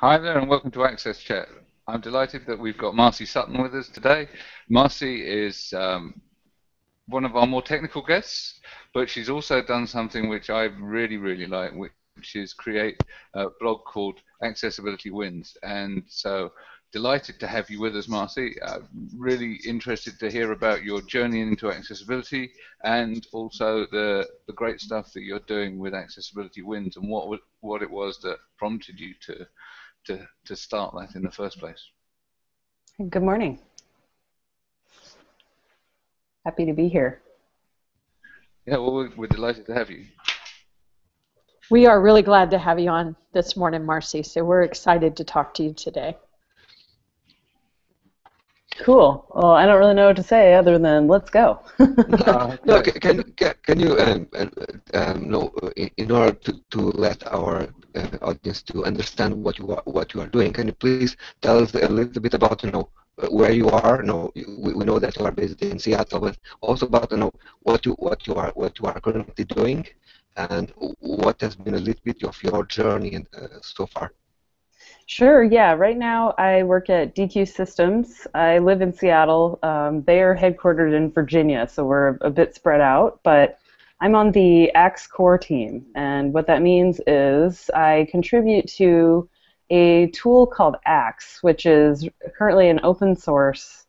Hi there and welcome to Access Chat. I'm delighted that we've got Marcy Sutton with us today. Marcy is um, one of our more technical guests, but she's also done something which I really, really like, which is create a blog called Accessibility Wins. And so delighted to have you with us, Marcy. Uh, really interested to hear about your journey into accessibility and also the, the great stuff that you're doing with Accessibility Wins and what, what it was that prompted you to to, to start that in the first place. Good morning. Happy to be here. Yeah, well, we're, we're delighted to have you. We are really glad to have you on this morning, Marcy. So we're excited to talk to you today. Cool. Well, I don't really know what to say other than let's go. uh, no, can, can, can you, um, uh, um, know, in, in, order to, to let our uh, audience to understand what you are what you are doing, can you please tell us a little bit about you know where you are? You know, we, we know that you are based in Seattle, but also about you know what you what you are what you are currently doing, and what has been a little bit of your journey uh, so far. Sure, yeah. Right now I work at Deque Systems. I live in Seattle. Um, they are headquartered in Virginia, so we're a bit spread out, but I'm on the Axe core team. And what that means is I contribute to a tool called Axe, which is currently an open source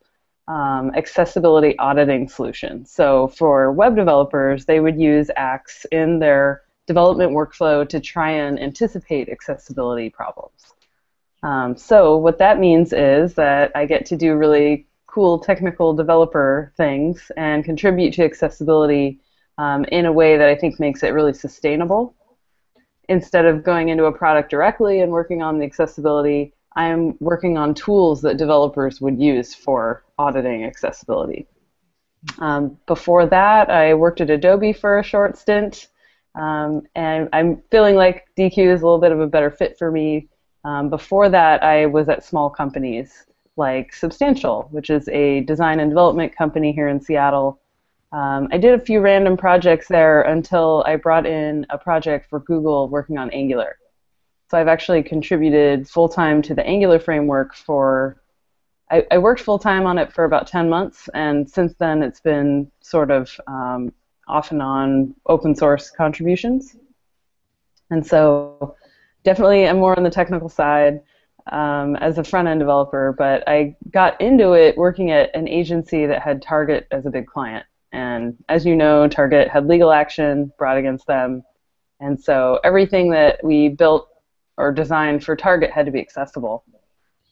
um, accessibility auditing solution. So for web developers, they would use Axe in their development workflow to try and anticipate accessibility problems. Um, so what that means is that I get to do really cool technical developer things and contribute to accessibility um, in a way that I think makes it really sustainable. Instead of going into a product directly and working on the accessibility, I'm working on tools that developers would use for auditing accessibility. Um, before that, I worked at Adobe for a short stint, um, and I'm feeling like Deque is a little bit of a better fit for me um, before that, I was at small companies like Substantial, which is a design and development company here in Seattle. Um, I did a few random projects there until I brought in a project for Google working on Angular. So I've actually contributed full time to the Angular framework for. I, I worked full time on it for about 10 months, and since then it's been sort of um, off and on open source contributions. And so definitely I'm more on the technical side um, as a front end developer, but I got into it working at an agency that had Target as a big client. And as you know, Target had legal action brought against them. And so everything that we built or designed for Target had to be accessible.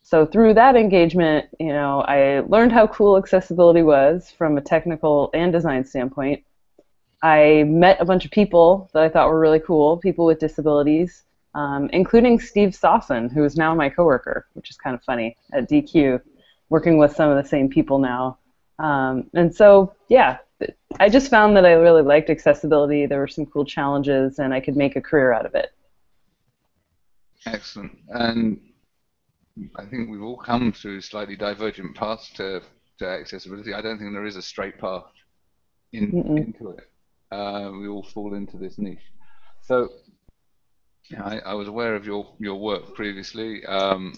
So through that engagement, you know, I learned how cool accessibility was from a technical and design standpoint. I met a bunch of people that I thought were really cool, people with disabilities, um, including Steve Sawczyn, who is now my coworker, which is kind of funny at Deque, working with some of the same people now. Um, and so, yeah, I just found that I really liked accessibility. There were some cool challenges, and I could make a career out of it. Excellent. And I think we've all come through slightly divergent paths to, to accessibility. I don't think there is a straight path in, into it. Uh, we all fall into this niche. So I, I, was aware of your, your work previously. Um,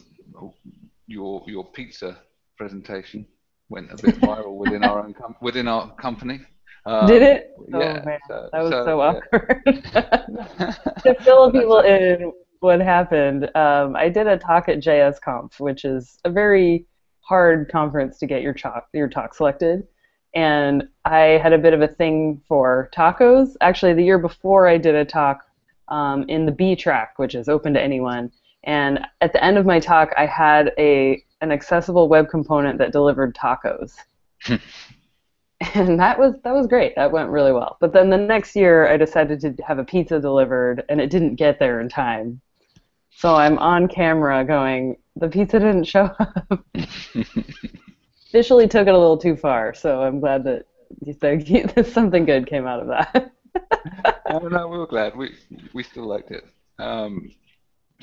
your your pizza presentation went a bit viral within our own com- within our company. Um, Did it? Oh yeah, man, so, that was so, so awkward. Yeah. to fill people in what happened, um, I did a talk at JSConf, which is a very hard conference to get your talk your talk selected. And I had a bit of a thing for tacos. Actually, the year before, I did a talk um, in the B track, which is open to anyone. And at the end of my talk, I had a an accessible web component that delivered tacos. and that was that was great. That went really well. But then the next year, I decided to have a pizza delivered, and it didn't get there in time. So I'm on camera going, the pizza didn't show up. Officially took it a little too far, so I'm glad that something good came out of that. no, no, we were glad. We we still liked it. Um,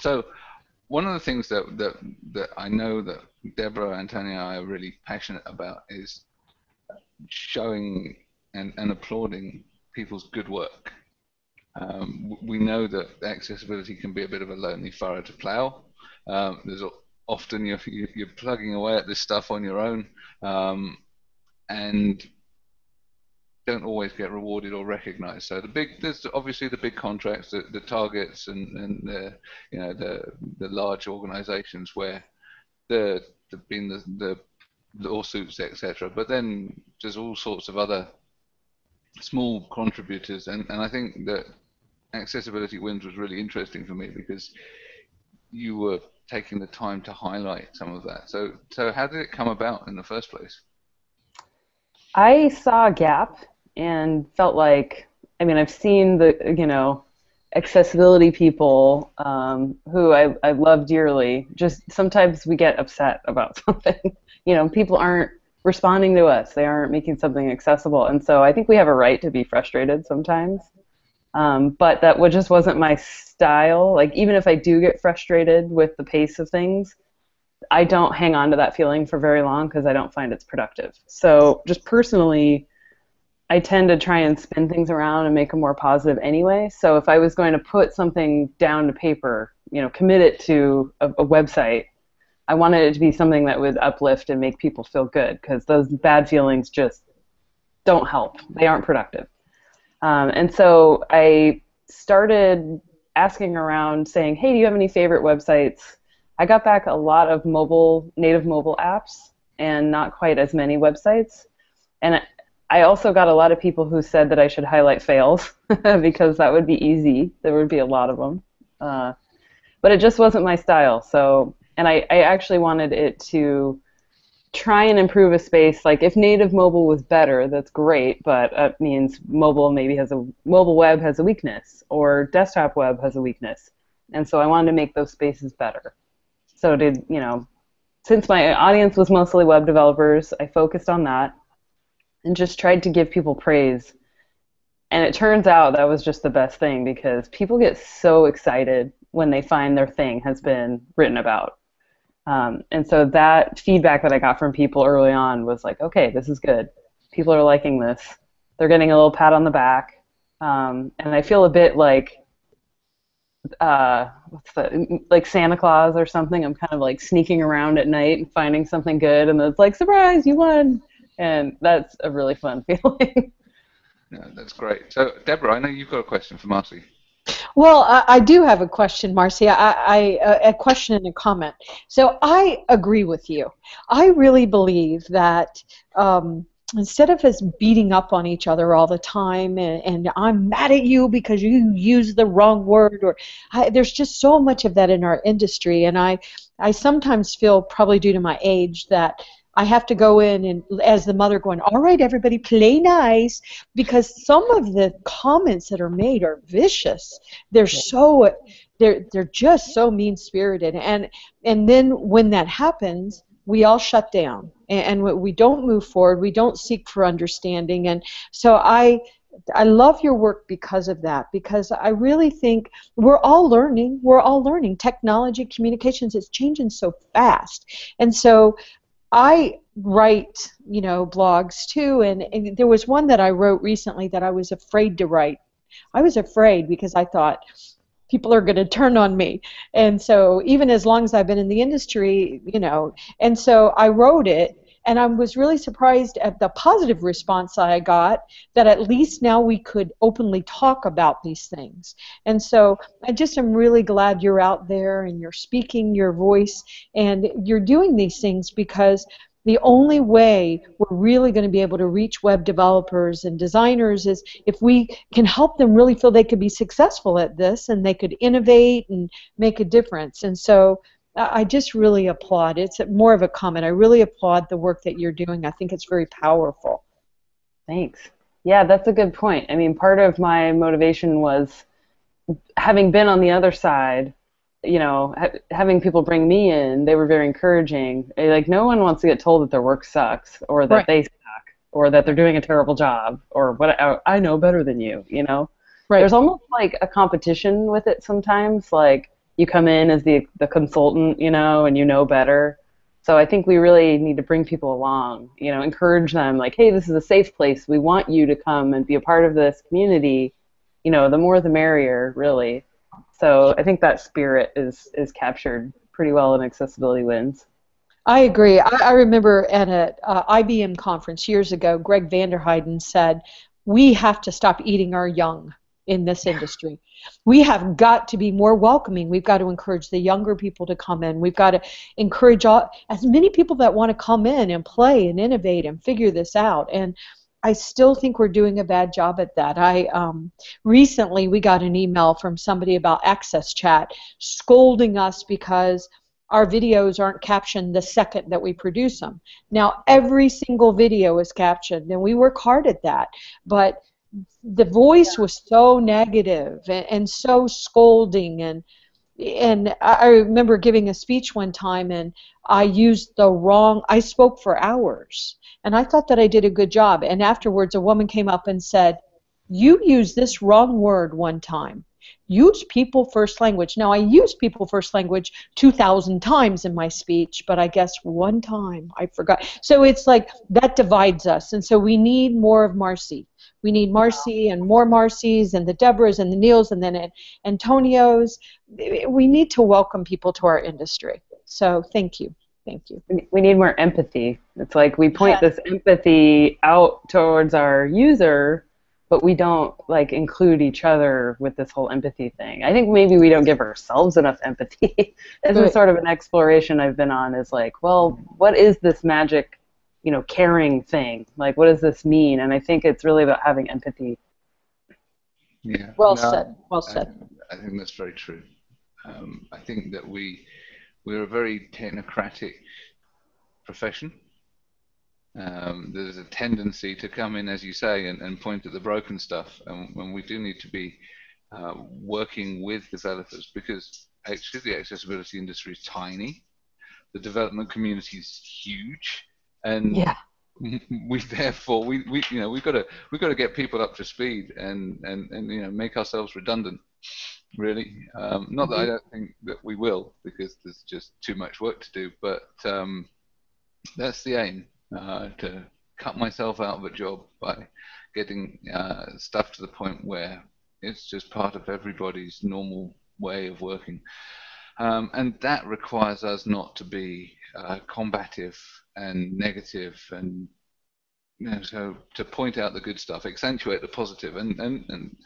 so one of the things that, that that I know that Deborah, Antonia, and I are really passionate about is showing and, and applauding people's good work. Um, we know that accessibility can be a bit of a lonely furrow to plough, Um, there's often you're, you're plugging away at this stuff on your own, um, and don't always get rewarded or recognized. So the big, there's obviously the big contracts, the, the targets, and, and the, you know the the large organizations where the the been the, the lawsuits, etc. But then there's all sorts of other small contributors, and, and I think that accessibility wins was really interesting for me because you were taking the time to highlight some of that. So so how did it come about in the first place? I saw a gap and felt like I mean I've seen the you know accessibility people um, who I, I love dearly. Just sometimes we get upset about something. You know people aren't responding to us. They aren't making something accessible. And so I think we have a right to be frustrated sometimes. Um, but that just wasn't my style. Like even if I do get frustrated with the pace of things I don't hang on to that feeling for very long because I don't find it's productive. So just personally I tend to try and spin things around and make them more positive anyway. So if I was going to put something down to paper, you know, commit it to a, a website, I wanted it to be something that would uplift and make people feel good because those bad feelings just don't help. They aren't productive. Um, and so I started asking around saying, hey, do you have any favorite websites? I got back a lot of mobile, native mobile apps and not quite as many websites. And I also got a lot of people who said that I should highlight fails because that would be easy. There would be a lot of them. Uh, but it just wasn't my style. So, and I, I actually wanted it to try and improve a space. Like if native mobile was better, that's great, but that means mobile maybe has a mobile web has a weakness or desktop web has a weakness. And so I wanted to make those spaces better. So did you know, since my audience was mostly web developers, I focused on that and just tried to give people praise. And it turns out that was just the best thing because people get so excited when they find their thing has been written about. Um, and so that feedback that I got from people early on was like, okay, this is good. People are liking this. They're getting a little pat on the back. Um, and I feel a bit like, uh, what's the, like Santa Claus or something. I'm kind of like sneaking around at night and finding something good, and it's like, surprise, you won and that's a really fun feeling. yeah, that's great. So, Deborah, I know you've got a question for Marcy. Well, I, I do have a question, Marcy. I, I uh, a question and a comment. So I agree with you. I really believe that. Um, instead of us beating up on each other all the time and, and I'm mad at you because you used the wrong word or I, there's just so much of that in our industry and I I sometimes feel probably due to my age that I have to go in and, as the mother, going, "All right, everybody, play nice," because some of the comments that are made are vicious. They're so, they're they're just so mean spirited, and and then when that happens, we all shut down and, and we don't move forward. We don't seek for understanding, and so I I love your work because of that, because I really think we're all learning. We're all learning. Technology, communications, it's changing so fast. And so I write, you know, blogs too, and, and there was one that I wrote recently that I was afraid to write. I was afraid because I thought people are going to turn on me. And so even as long as I've been in the industry, you know, and so I wrote it and I was really surprised at the positive response I got that at least now we could openly talk about these things. And so I just am really glad you're out there and you're speaking your voice and you're doing these things because the only way we're really going to be able to reach web developers and designers is if we can help them really feel they could be successful at this and they could innovate and make a difference. And so I just really applaud. It's more of a comment. I really applaud the work that you're doing. I think it's very powerful. Thanks. Yeah, that's a good point. I mean, part of my motivation was having been on the other side, you know, ha- having people bring me in, they were very encouraging. Eh, like, no one wants to get told that their work sucks or that right. they suck or that they're doing a terrible job or what I know better than you, you know? Right. There's almost like a competition with it sometimes. Like, you come in as the the consultant, you know, and you know better. So I think we really need to bring people along, you know, encourage them like, hey, this is a safe place. We want you to come and be a part of this community. You know, the more the merrier, really. So I think that spirit is is captured pretty well in Accessibility Wins. I agree. I, I remember at a uh, IBM conference years ago, Greg Vanderheiden said, "We have to stop eating our young." In this industry. We have got to be more welcoming. We've got to encourage the younger people to come in. We've got to encourage all, as many people that want to come in and play and innovate and figure this out. And I still think we're doing a bad job at that. I um, recently we got an email from somebody about Access Chat scolding us because our videos aren't captioned the second that we produce them. Now every single video is captioned, and we work hard at that. But the voice was so negative and, and so scolding and and I remember giving a speech one time and I used the wrong I spoke for hours and I thought that I did a good job. And afterwards a woman came up and said you used this wrong word one time. Use people first language. Now I used people first language 2000 times in my speech but I guess one time I forgot. So it's like that divides us. And so we need more of Marcy we need Marcy and more Marcys and the Deborahs and the Neils and then Antonios. We need to welcome people to our industry. So thank you. Thank you. We need more empathy. It's like we point this empathy out towards our user, but we don't like include each other with this whole empathy thing. I think maybe we don't give ourselves enough empathy. this is sort of an exploration I've been on. Is like, well, what is this magic you know, caring thing. Like, what does this mean? And I think it's really about having empathy. Yeah. Well no, said. Well said. I, I, think that's very true. Um, I think that we we're a very technocratic profession. Um, there's a tendency to come in, as you say, and, and point at the broken stuff, and when we do need to be uh, working with developers because actually the accessibility industry is tiny, the development community is huge, and yeah. we therefore we, we you know we've got to we've got to get people up to speed and and, and you know make ourselves redundant really um, not that I mm-hmm. don't think that we will because there's just too much work to do but um, that's the aim uh, to cut myself out of a job by getting uh, stuff to the point where it's just part of everybody's normal way of working um, and that requires us not to be uh, combative and negative and you know, so to point out the good stuff, accentuate the positive, and, and, and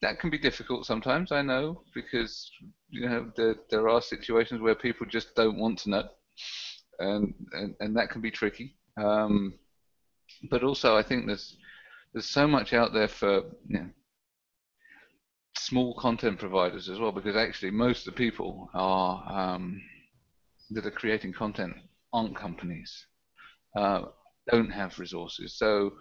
that can be difficult sometimes, I know, because you know there, there are situations where people just don't want to know, and and, and that can be tricky. Um, but also, I think there's there's so much out there for you know, small content providers as well, because actually most of the people are um, that are creating content aren't companies, uh, don't have resources. So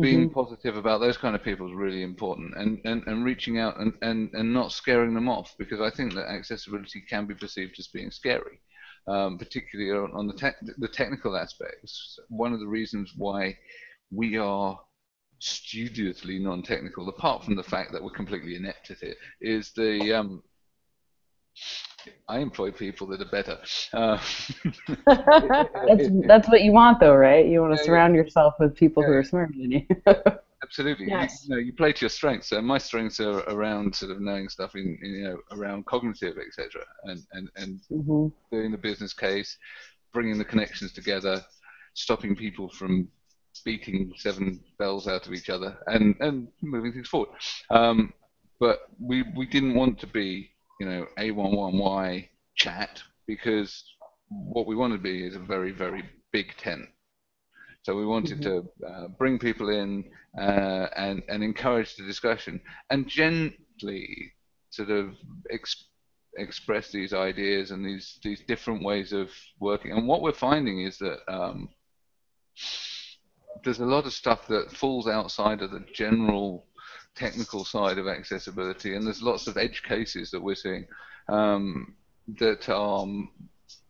being mm-hmm. positive about those kind of people is really important and, and, and reaching out and, and, and not scaring them off because I think that accessibility can be perceived as being scary, um, particularly on, on the, te- the technical aspects. One of the reasons why we are studiously non-technical, apart from the fact that we're completely inept at it, is the um, I employ people that are better. Uh, that's that's what you want, though, right? You want to yeah, surround yeah. yourself with people yeah. who are smarter than you. Absolutely. Yes. You, you, know, you play to your strengths. So my strengths are around sort of knowing stuff in, in you know around cognitive, etc., and and and mm-hmm. doing the business case, bringing the connections together, stopping people from beating seven bells out of each other, and and moving things forward. Um, but we we didn't want to be you know, A11Y chat because what we want to be is a very, very big tent. So we wanted mm-hmm. to uh, bring people in uh, and, and encourage the discussion and gently sort of ex- express these ideas and these, these different ways of working. And what we're finding is that um, there's a lot of stuff that falls outside of the general technical side of accessibility, and there's lots of edge cases that we're seeing um, that are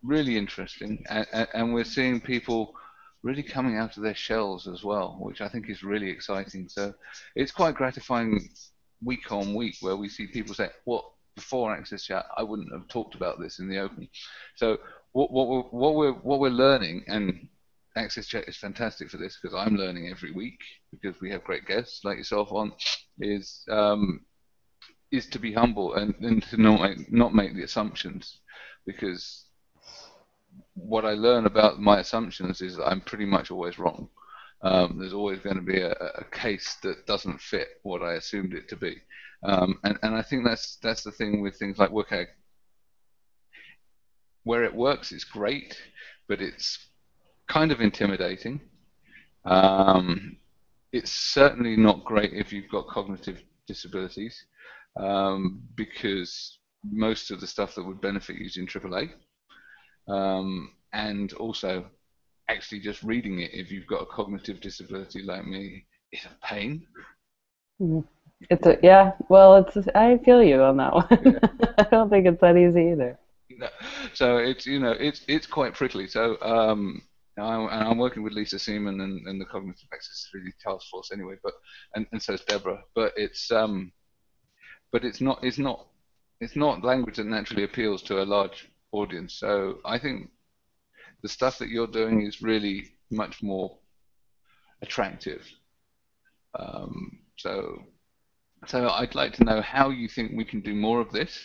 really interesting, and, and, we're seeing people really coming out of their shells as well, which I think is really exciting. So it's quite gratifying week on week where we see people say, "What before Access Chat, I wouldn't have talked about this in the open." So what, what, we're, what we're what we're learning, and Access Chat is fantastic for this because I'm learning every week because we have great guests like yourself on. Is um, is to be humble and, and to not make, not make the assumptions because what I learn about my assumptions is that I'm pretty much always wrong. Um, there's always going to be a, a, case that doesn't fit what I assumed it to be, um, and and I think that's that's the thing with things like WCAG. Where it works, it's great, but it's kind of intimidating. Um, it's certainly not great if you've got cognitive disabilities, um, because most of the stuff that would benefit you is in AAA. Um, and also, actually just reading it, if you've got a cognitive disability like me, is a pain. Mm-hmm. It's a yeah. Well, it's I feel you on that one. Yeah. I don't think it's that easy either. No. So it's you know it's it's quite prickly. So um, I, and I'm working with Lisa Seeman and, and the Cognitive Access Accessibility Task Force anyway, but and, and so is Deborah. But it's um, but it's not it's not it's not language that naturally appeals to a large audience. So I think the stuff that you're doing is really much more attractive. Um, so, so I'd like to know how you think we can do more of this,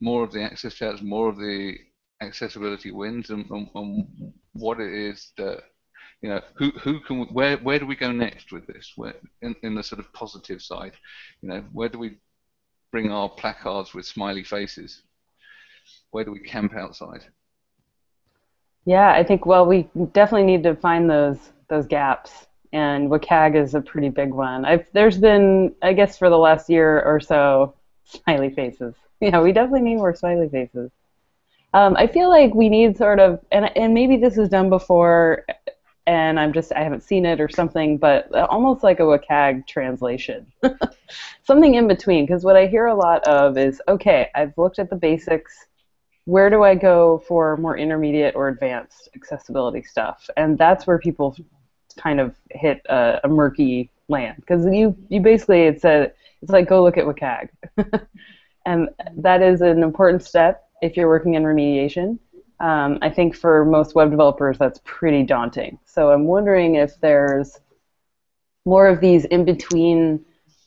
more of the access chats, more of the accessibility wins, and, and, and what it is that you know who who can where where do we go next with this? Where in, in the sort of positive side, you know, where do we bring our placards with smiley faces? Where do we camp outside? Yeah, I think well we definitely need to find those those gaps, and WCAG is a pretty big one. I've there's been I guess for the last year or so smiley faces. Yeah, we definitely need more smiley faces. Um, I feel like we need sort of, and and maybe this is done before, and I'm just I haven't seen it or something, but almost like a WCAG translation, something in between. Because what I hear a lot of is, okay, I've looked at the basics where do I go for more intermediate or advanced accessibility stuff? And that's where people kind of hit a, a murky land because you you basically it's a it's like go look at WCAG, and that is an important step if you're working in remediation. Um, I think for most web developers that's pretty daunting. So I'm wondering if there's more of these in between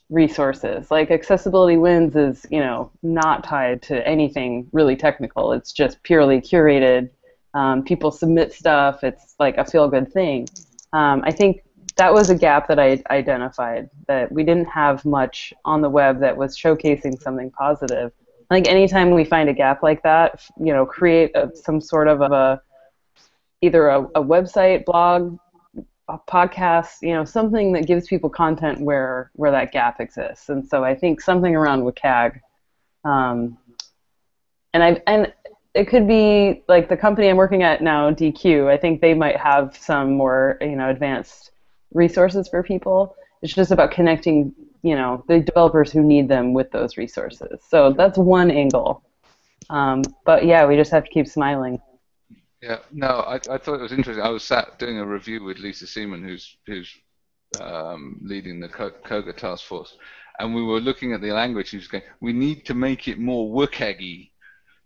resources. Like accessibility wins is, you know, not tied to anything really technical. It's just purely curated. Um, people submit stuff. It's like a feel-good thing. Um, I think that was a gap that I identified that we didn't have much on the web that was showcasing something positive. I think anytime we find a gap like that, you know, create a, some sort of a either a, a website, blog, a podcast, you know, something that gives people content where where that gap exists. And so I think something around WCAG, um, and I and it could be like the company I'm working at now, Deque. I think they might have some more you know advanced resources for people. It's just about connecting you know the developers who need them with those resources. So that's one angle. Um, but yeah, we just have to keep smiling. Yeah, no, I, I thought it was interesting. I was sat doing a review with Lisa Seeman, who's who's um, leading the COGA task force, and we were looking at the language. She was going, "We need to make it more WCAGy."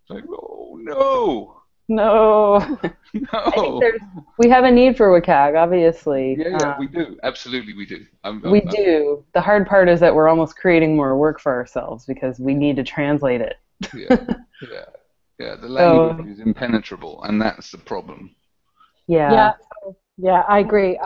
Like, oh no. No. no. we have a need for WCAG, obviously. Yeah, yeah, um, we do. Absolutely, we do. I'm, I'm, we I'm, do. The hard part is that we're almost creating more work for ourselves because we need to translate it. yeah, yeah. Yeah, the language so, is impenetrable, and that's the problem. Yeah. Yeah, yeah, I agree.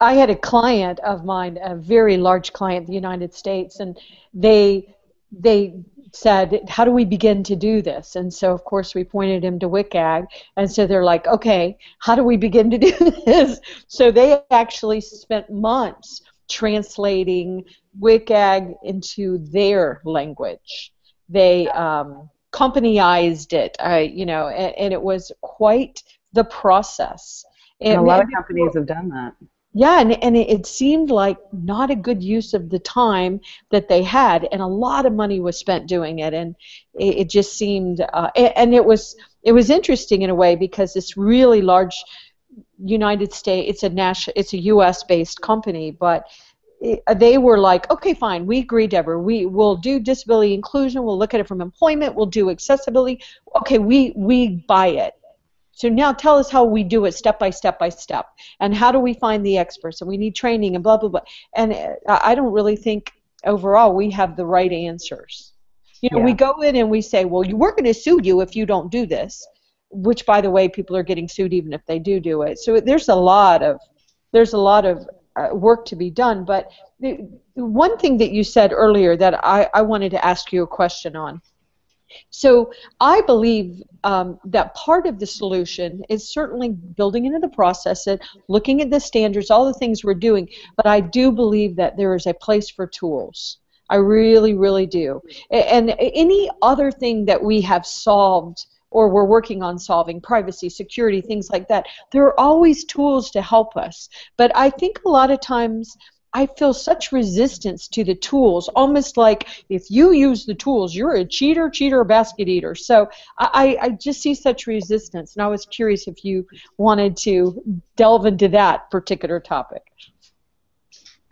I had a client of mine, a very large client in the United States, and they they said, "How do we begin to do this?" And so, of course, we pointed him to WCAG, and so they're like, "Okay, how do we begin to do this?" So they actually spent months translating WCAG into their language. They um, companyized it, I, you know, and, and, it was quite the process. And a lot of companies have done that. Yeah, and, and it, it, seemed like not a good use of the time that they had, and a lot of money was spent doing it, and it, it just seemed, uh, and it was it was interesting in a way because this really large United States, it's a national, it's a U.S. based company, but they were like, okay, fine, we agree, Deborah. We will do disability inclusion. We'll look at it from employment. We'll do accessibility. Okay, we we buy it. So now tell us how we do it step by step by step, and how do we find the experts? And we need training and blah blah blah. And I don't really think overall we have the right answers. You know, Yeah. we go in and we say, well, you, we're going to sue you if you don't do this, which, by the way, people are getting sued even if they do do it. So there's a lot of there's a lot of uh, work to be done. But the, the one thing that you said earlier that I, I wanted to ask you a question on. So I believe um, that part of the solution is certainly building into the process, it, looking at the standards, all the things we're doing. But I do believe that there is a place for tools. I really, really do. And any other thing that we have solved or we're working on solving, privacy, security, things like that, there are always tools to help us. But I think a lot of times I feel such resistance to the tools, almost like if you use the tools, you're a cheater, cheater, basket eater. So I, I just see such resistance, and I was curious if you wanted to delve into that particular topic.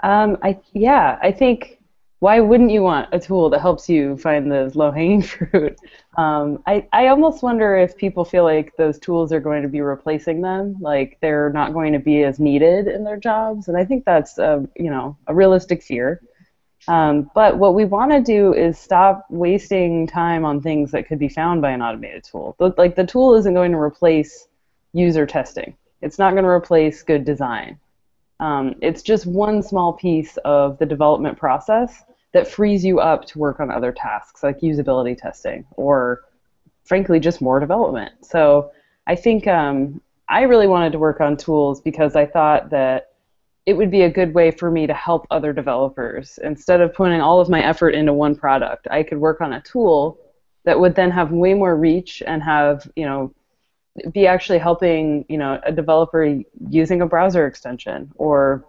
Um, I yeah, I think why wouldn't you want a tool that helps you find the low hanging fruit? Um, I I almost wonder if people feel like those tools are going to be replacing them, like they're not going to be as needed in their jobs, and I think that's a you know a realistic fear. Um, but what we want to do is stop wasting time on things that could be found by an automated tool. Like the tool isn't going to replace user testing. It's not going to replace good design. Um, it's just one small piece of the development process that frees you up to work on other tasks like usability testing or, frankly, just more development. So I think um, I really wanted to work on tools because I thought that it would be a good way for me to help other developers. Instead of putting all of my effort into one product, I could work on a tool that would then have way more reach and have, you know, be actually helping you know a developer using a browser extension or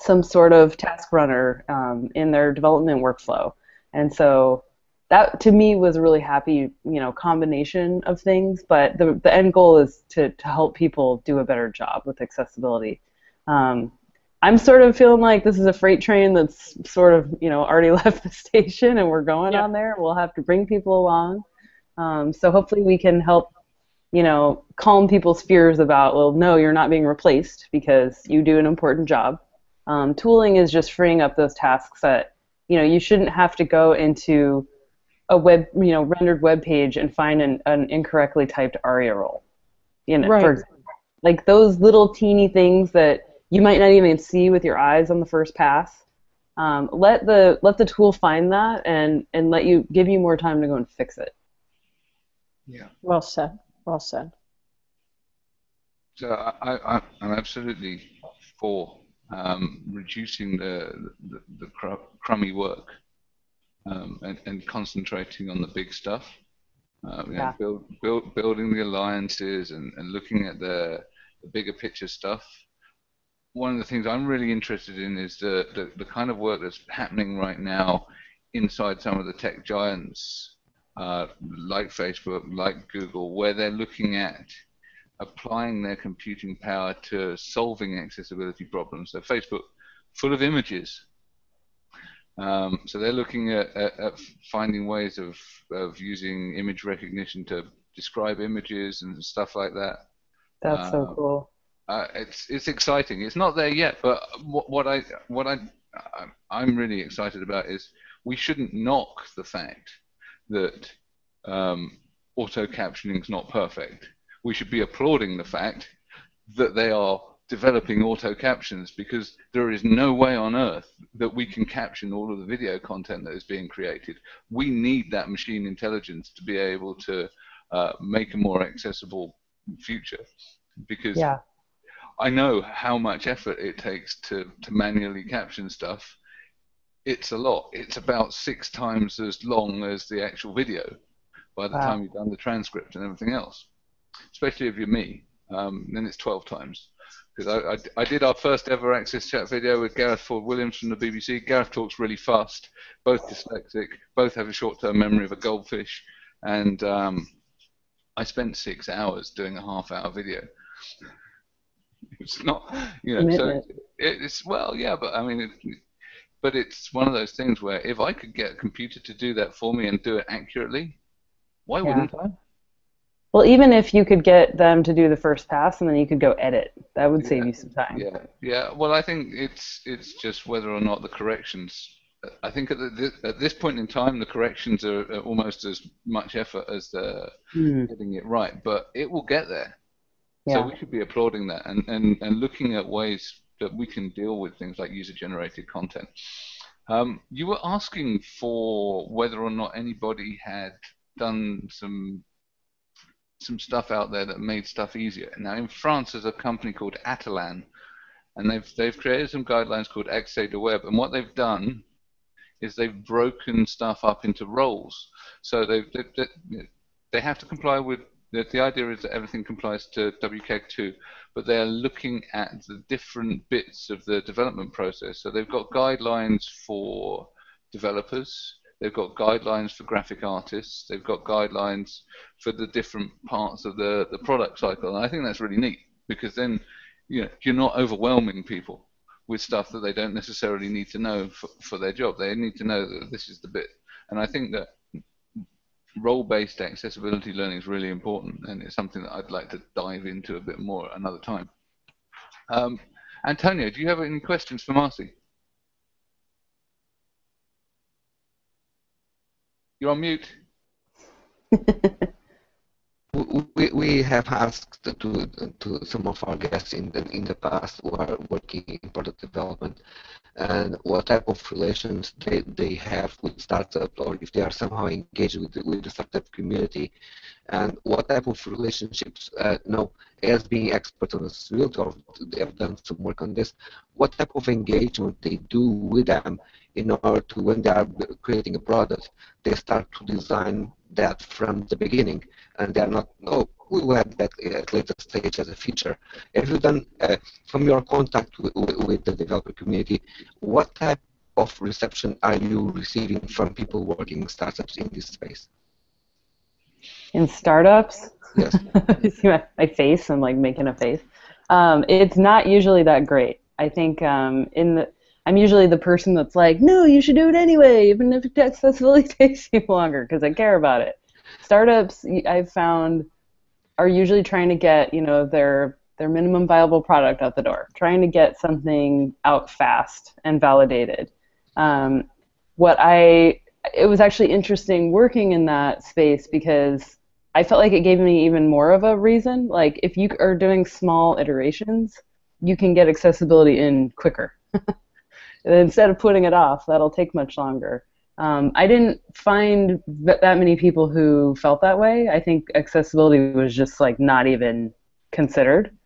some sort of task runner um, in their development workflow. And so that to me was a really happy you know combination of things but the, the end goal is to, to help people do a better job with accessibility. Um, i'm sort of feeling like this is a freight train that's sort of you know already left the station and we're going Yep. on there. We'll have to bring people along. Um, so hopefully we can help you know, calm people's fears about, well, no, you're not being replaced because you do an important job. Um, tooling is just freeing up those tasks that, you know, you shouldn't have to go into a web, you know, rendered web page and find an, an incorrectly typed ARIA role. You know, Right. for like those little teeny things that you might not even see with your eyes on the first pass. Um, let the let the tool find that and and let you give you more time to go and fix it. Yeah. Well said. Well said. So I, I, I'm absolutely for um, reducing the, the, the cr- crummy work um, and, and concentrating on the big stuff. Uh, you know, Yeah. build, build, building the alliances and, and looking at the, the bigger picture stuff. One of the things I'm really interested in is the, the, the kind of work that's happening right now inside some of the tech giants uh, like Facebook, like Google, where they're looking at applying their computing power to solving accessibility problems. So Facebook, full of images. Um, so they're looking at, at, at finding ways of, of using image recognition to describe images and stuff like that. That's so Um, cool. Uh, it's it's exciting. It's not there yet, but what, what I what I I'm really excited about is we shouldn't knock the fact that um, auto captioning is not perfect. We should be applauding the fact that they are developing auto captions because there is no way on earth that we can caption all of the video content that is being created. We need that machine intelligence to be able to uh, make a more accessible future because Yeah. I know how much effort it takes to, to manually caption stuff. It's a lot. It's about six times as long as the actual video by the Wow. time you've done the transcript and everything else. Especially if you're me, um, then it's 12 times. Because I, I, I did our first ever Access Chat video with Gareth Ford Williams from the BBC. Gareth talks really fast, both dyslexic, both have a short term memory of a goldfish, and um, I spent six hours doing a half hour video. It's not, you know, so it, it's well, yeah, but I mean, it, but it's one of those things where if I could get a computer to do that for me and do it accurately, why Yeah. wouldn't I? Well, even if you could get them to do the first pass and then you could go edit, that would save Yeah. you some time. Yeah, yeah. Well, I think it's it's just whether or not the corrections I think at, the, at this point in time, the corrections are, are almost as much effort as the Hmm. getting it right, but it will get there. Yeah. So we should be applauding that and, and, and looking at ways that we can deal with things like user-generated content. Um, you were asking for whether or not anybody had done some some stuff out there that made stuff easier. Now in France, there's a company called Atalan, and they've they've created some guidelines called AccessiWeb, and what they've done is they've broken stuff up into roles. So they, they, they have to comply with the, the idea is that everything complies to WCAG2, but they're looking at the different bits of the development process. So they've got guidelines for developers, they've got guidelines for graphic artists, they've got guidelines for the different parts of the, the product cycle. And I think that's really neat because then you know, you're not overwhelming people with stuff that they don't necessarily need to know for, for their job. They need to know that this is the bit. And I think that role-based accessibility learning is really important, and it's something that I'd like to dive into a bit more another time. Um, Antonio, do you have any questions for Marcy? You're on mute. We, we have asked to to some of our guests in the in the past who are working in product development and what type of relations they, they have with startups or if they are somehow engaged with the, with the startup community and what type of relationships uh, no as being experts on this field or they have done some work on this what type of engagement they do with them in order to when they are creating a product they start to design that from the beginning and they're not no we will that at later stage as a feature have you done uh, from your contact with, with the developer community what type of reception are you receiving from people working in startups in this space In startups, yes you see my, my face. I'm like making a face. Um, it's not usually that great. I think um, in the I'm usually the person that's like, no, you should do it anyway, even if accessibility takes you longer, because I care about it. Startups, I've found, are usually trying to get you know their their minimum viable product out the door, trying to get something out fast and validated. Um, what I it was actually interesting working in that space because I felt like it gave me even more of a reason. Like if you are doing small iterations, you can get accessibility in quicker. Instead of putting it off, that'll take much longer. Um, I didn't find that, that many people who felt that way. I think accessibility was just like not even considered.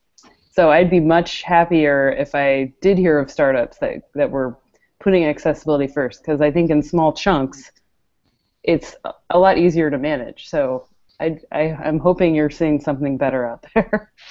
So I'd be much happier if I did hear of startups that, that were putting accessibility first because I think in small chunks, it's a lot easier to manage. So I, I, I'm hoping you're seeing something better out there.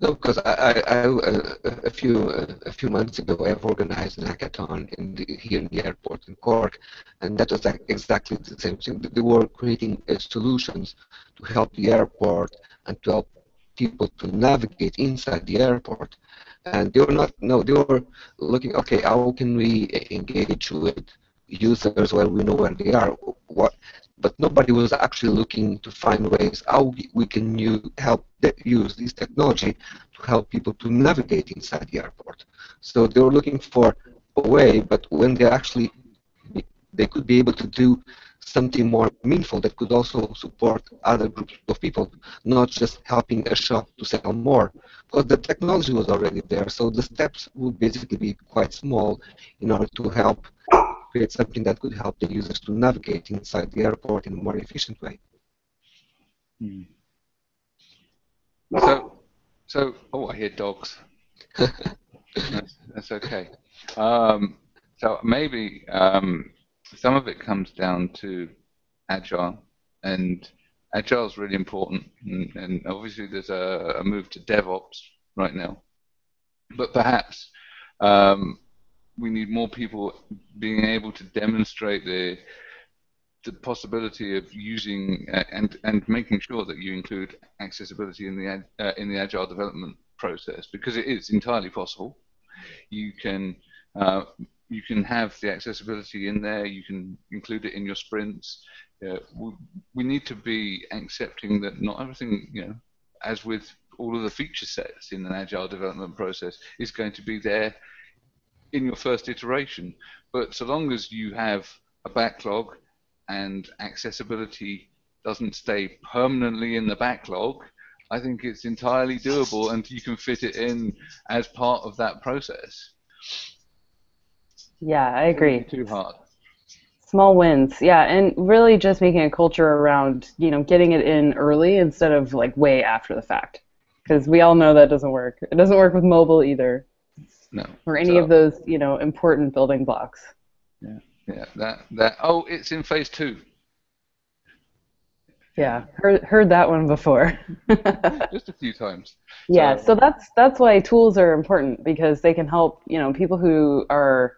No, because I, I, I uh, a few uh, a few months ago, I have organized an hackathon in the, here in the airport in Cork, and that was like exactly the same thing. They were creating uh, solutions to help the airport and to help people to navigate inside the airport, and they were not no, they were looking okay, how can we engage with users where we know where they are, what but nobody was actually looking to find ways how we can use, help use this technology to help people to navigate inside the airport. So they were looking for a way, but when they actually they could be able to do something more meaningful that could also support other groups of people, not just helping a shop to sell more, because the technology was already there. So the steps would basically be quite small in order to help create something that could help the users to navigate inside the airport in a more efficient way. Hmm. So, so oh, I hear dogs. that's, that's okay. Um, so maybe um, some of it comes down to agile, and agile is really important. And, and obviously, there's a, a, move to DevOps right now, but perhaps um, we need more people being able to demonstrate the the possibility of using uh, and and making sure that you include accessibility in the uh, in the agile development process because it is entirely possible. You can uh, you can have the accessibility in there. You can include it in your sprints. we, we need to be accepting that not everything you know, as with all of the feature sets in an agile development process, is going to be there in your first iteration. But so long as you have a backlog and accessibility doesn't stay permanently in the backlog, I think it's entirely doable and you can fit it in as part of that process. Yeah, I agree. Too hard. Small wins, yeah, and really just making a culture around, you know, getting it in early instead of like way after the fact. Because we all know that doesn't work. It doesn't work with mobile either. No. Or any So- of those, you know, important building blocks. Yeah, Yeah. that that. Oh, it's in phase two. Yeah, heard heard that one before. Just a few times. Yeah, So- so that's that's why tools are important because they can help you know people who are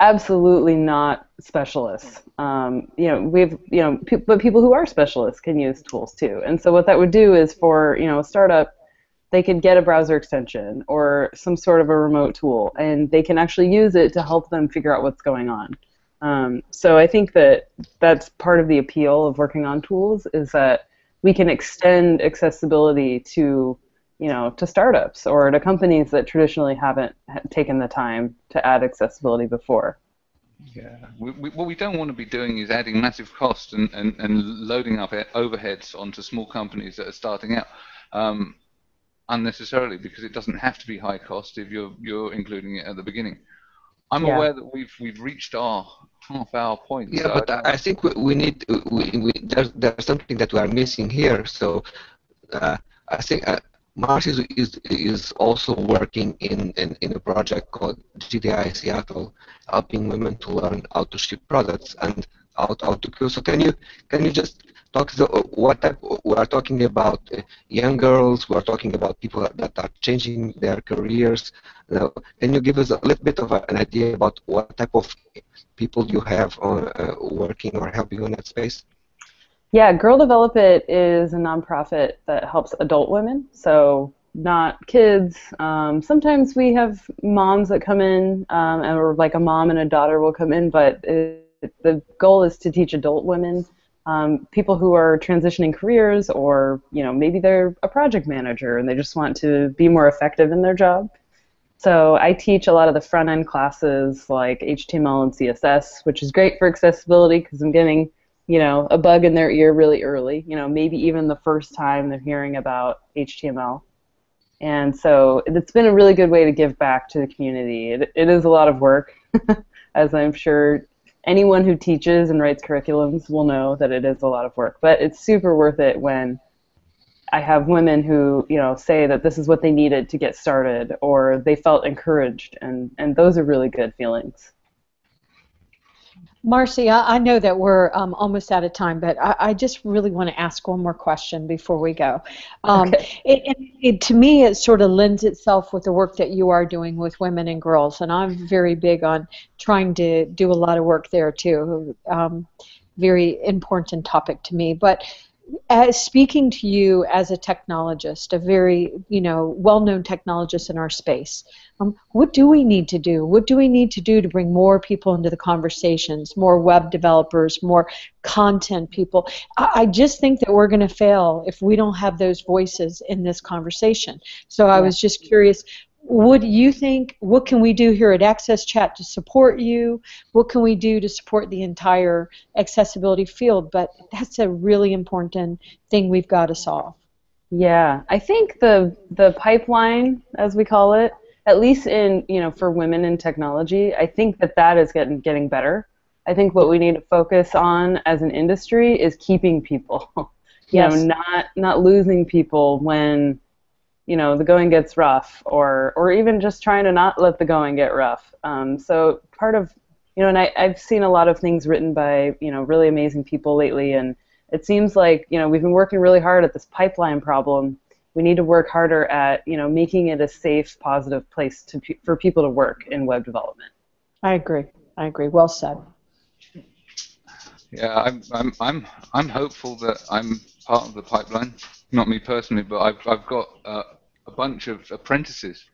absolutely not specialists. Um, you know, we've you know, pe- but people who are specialists can use tools too. And so what that would do is for you know a startup, they could get a browser extension or some sort of a remote tool, and they can actually use it to help them figure out what's going on. Um, so I think that that's part of the appeal of working on tools is that we can extend accessibility to you know, to startups or to companies that traditionally haven't taken the time to add accessibility before. Yeah. We, we, what we don't want to be doing is adding massive costs and, and, and loading up overheads onto small companies that are starting out um, unnecessarily because it doesn't have to be high cost if you're you're including it at the beginning. I'm Yeah. aware that we've we've reached our half hour point. Yeah, so but I I I think we, we need we, we there's there's something that we are missing here. So uh, I think uh, Marcy is, is is also working in, in in a project called GDI Seattle, helping women to learn how to ship products and how, how to queue. So can you can you just talk the what type we are talking about uh, young girls? We are talking about people that are changing their careers. Uh, can you give us a little bit of an idea about what type of people you have on, uh, working or helping in that space? Yeah, Girl Develop It is a nonprofit that helps adult women, so not kids. Um, sometimes we have moms that come in, um, or like a mom and a daughter will come in, but it, the goal is to teach adult women, um, people who are transitioning careers, or you know maybe they're a project manager and they just want to be more effective in their job. So I teach a lot of the front end classes like HTML and CSS, which is great for accessibility because I'm getting you know, a bug in their ear really early, you know, maybe even the first time they're hearing about HTML. And so it's been a really good way to give back to the community. It, it is a lot of work, as I'm sure anyone who teaches and writes curriculums will know that it is a lot of work. But it's super worth it when I have women who, you know, say that this is what they needed to get started or they felt encouraged. And, and those are really good feelings. Marcy, I I know that we're um, almost out of time, but I, I just really want to ask one more question before we go. Um, Okay. it, it, it, to me, it sort of lends itself with the work that you are doing with women and girls, and I'm very big on trying to do a lot of work there too. Um, very important topic to me, but as speaking to you as a technologist, a very you know well-known technologist in our space, um, what do we need to do? What do we need to do to bring more people into the conversations, more web developers, more content people? I, I just think that we're going to fail if we don't have those voices in this conversation. So I was just curious. What do you think? What can we do here at Access Chat to support you? What can we do to support the entire accessibility field? But that's a really important thing we've got to solve. Yeah, I think the the pipeline, as we call it, at least in you know for women in technology, I think that that is getting getting better. I think what we need to focus on as an industry is keeping people. you Yes. know, not not losing people when you know the going gets rough, or or even just trying to not let the going get rough. Um, so part of you know, and I, I've seen a lot of things written by you know really amazing people lately, and it seems like you know we've been working really hard at this pipeline problem. We need to work harder at you know making it a safe, positive place to pe- for people to work in web development. I agree. I agree. Well said. Yeah, I'm, I'm, I'm, I'm hopeful that I'm part of the pipeline. Not me personally, but I've, I've got uh, a bunch of apprentices.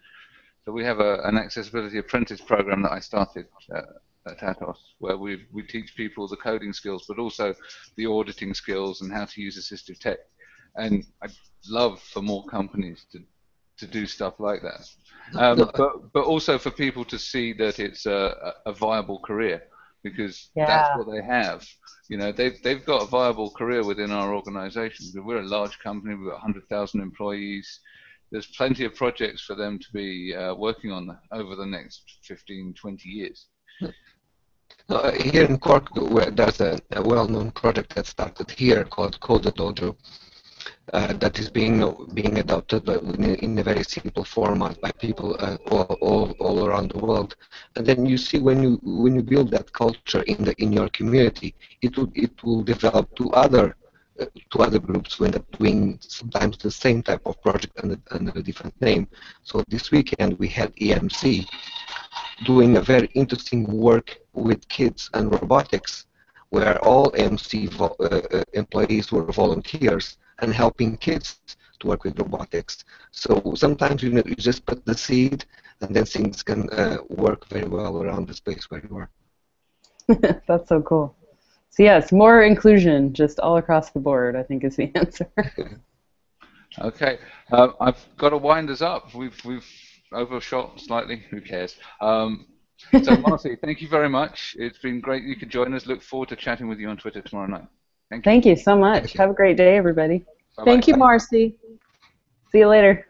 So we have a, an accessibility apprentice program that I started uh, at Atos, where we, we teach people the coding skills, but also the auditing skills and how to use assistive tech. And I'd love for more companies to, to do stuff like that. Um, but but also for people to see that it's a, a viable career because Yeah. that's what they have. You know, they've they've got a viable career within our organisation. We're a large company. We've got 100,000 employees. There's plenty of projects for them to be uh, working on over the next 15, 20 years. Uh, here in Cork, there's a, a well-known project that started here called CoderDojo, uh, that is being being adopted in, a, in a very simple format by people uh, all, all, all around the world. And then you see when you when you build that culture in the in your community, it will it will develop to other to other groups who end up doing sometimes the same type of project under, under a different name. So this weekend we had EMC doing a very interesting work with kids and robotics, where all EMC uh, uh, employees were volunteers and helping kids to work with robotics. So sometimes you, know, you just put the seed, and then things can uh, work very well around the space where you are. That's so cool. So yes, more inclusion just all across the board. I think is the answer. Okay, uh, I've got to wind us up. We've we've overshot slightly. Who cares? Um, so Marcy, thank you very much. It's been great you could join us. Look forward to chatting with you on Twitter tomorrow night. Thank you. Thank you so much. You. Have a great day, everybody. Bye-bye. Thank you, Marcy. See you later.